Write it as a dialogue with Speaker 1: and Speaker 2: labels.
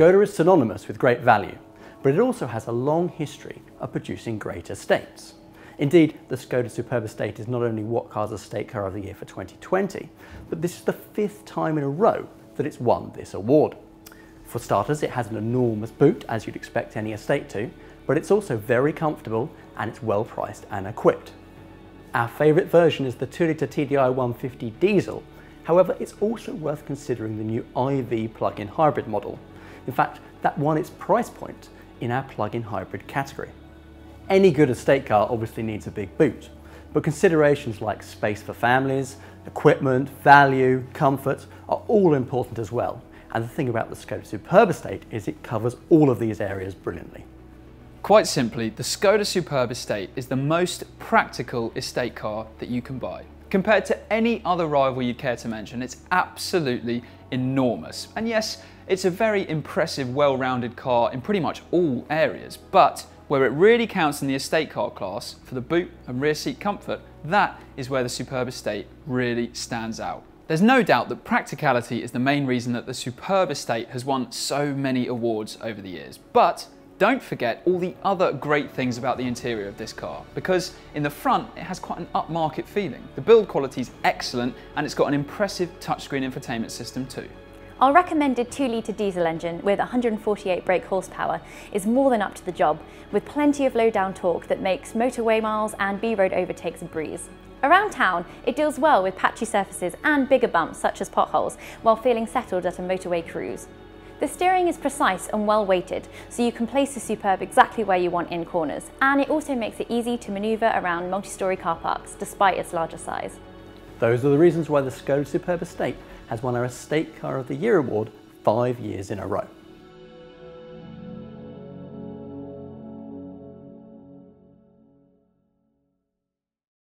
Speaker 1: Skoda is synonymous with great value, but it also has a long history of producing great estates. Indeed, the Skoda Superb Estate is not only What Car's Estate Car of the Year for 2020, but this is the fifth time in a row that it's won this award. For starters, it has an enormous boot, as you'd expect any estate to, but it's also very comfortable and it's well priced and equipped. Our favourite version is the 2-litre TDI 150 diesel, however it's also worth considering the new iV plug-in hybrid model. In fact, that won its price point in our plug-in hybrid category. Any good estate car obviously needs a big boot, but considerations like space for families, equipment, value, comfort are all important as well. And the thing about the Skoda Superb Estate is it covers all of these areas brilliantly.
Speaker 2: Quite simply, the Skoda Superb Estate is the most practical estate car that you can buy. Compared to any other rival you care to mention, it's absolutely enormous. And yes, it's a very impressive, well-rounded car in pretty much all areas, but where it really counts in the estate car class for the boot and rear seat comfort, that is where the Superb Estate really stands out. There's no doubt that practicality is the main reason that the Superb Estate has won so many awards over the years. But don't forget all the other great things about the interior of this car, because in the front it has quite an upmarket feeling. The build quality is excellent and it's got an impressive touchscreen infotainment system too.
Speaker 3: Our recommended 2-litre diesel engine with 148 brake horsepower is more than up to the job, with plenty of low-down torque that makes motorway miles and B-road overtakes a breeze. Around town, it deals well with patchy surfaces and bigger bumps such as potholes, while feeling settled at a motorway cruise. The steering is precise and well weighted, so you can place the Superb exactly where you want in corners, and it also makes it easy to manoeuvre around multi-storey car parks, despite its larger size.
Speaker 1: Those are the reasons why the Skoda Superb Estate has won our Estate Car of the Year award five years in a row.